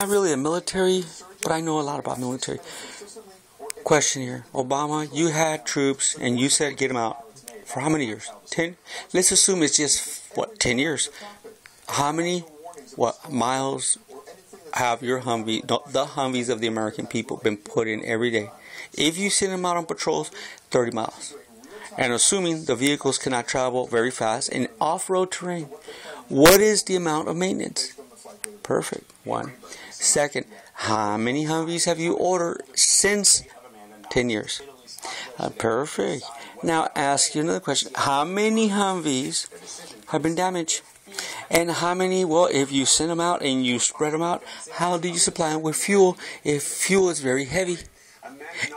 not really a military, but I know a lot about military. Question here. Obama, you had troops and you said get them out. For how many years? Ten? Let's assume it's just, what, ten years. How many, what, miles have your Humvee, the Humvees of the American people, been put in every day? If you send them out on patrols, 30 miles. And assuming the vehicles cannot travel very fast in off road terrain, what is the amount of maintenance? Perfect. One. Second, how many Humvees have you ordered since 10 years? Uh, perfect. Now ask you another question. How many Humvees have been damaged? And how many, well, if you send them out and you spread them out, how do you supply them with fuel if fuel is very heavy?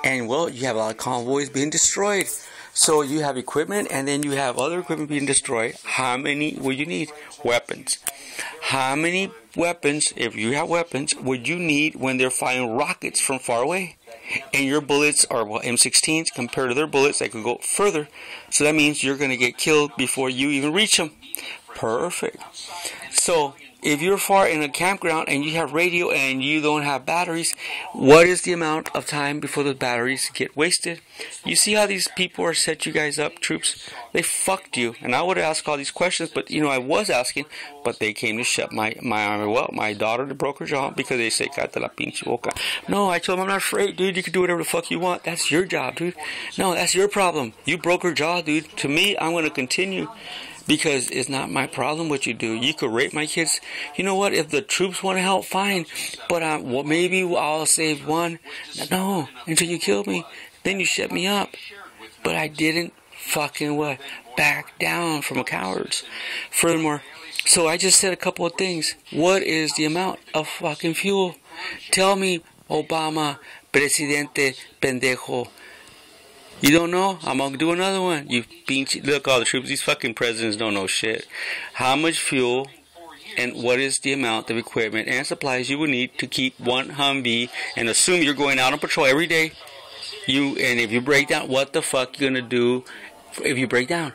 And well, you have a lot of convoys being destroyed. So you have equipment and then you have other equipment being destroyed. How many will you need? Weapons. How many weapons, if you have weapons, would you need when they're firing rockets from far away? And your bullets are well, M16s compared to their bullets that could go further. So that means you're going to get killed before you even reach them. Perfect. So if you're far in a campground and you have radio and you don't have batteries, what is the amount of time before the batteries get wasted? You see how these people are set you guys up, troops? They fucked you. And I would ask all these questions, but you know, I was asking, but they came to shut my, my army. Well, my daughter broke her jaw because they say, Cata la pinche boca. No, I told them I'm not afraid, dude. You can do whatever the fuck you want. That's your job, dude. No, that's your problem. You broke her jaw, dude. To me, I'm going to continue because it's not my problem what you do. You could rape my kids. You know what? If the troops want to help, fine. But uh, well, maybe I'll save one. No, until you kill me, then you shut me up. But I didn't fucking what back down from a cowards. Furthermore, so I just said a couple of things. What is the amount of fucking fuel? Tell me, Obama, presidente pendejo. You don't know? I'm gonna do another one. You pinch look all the troops. These fucking presidents don't know shit. How much fuel and what is the amount of equipment and supplies you would need to keep one Humvee and assume you're going out on patrol every day. You and if you break down, what the fuck you gonna do if you break down?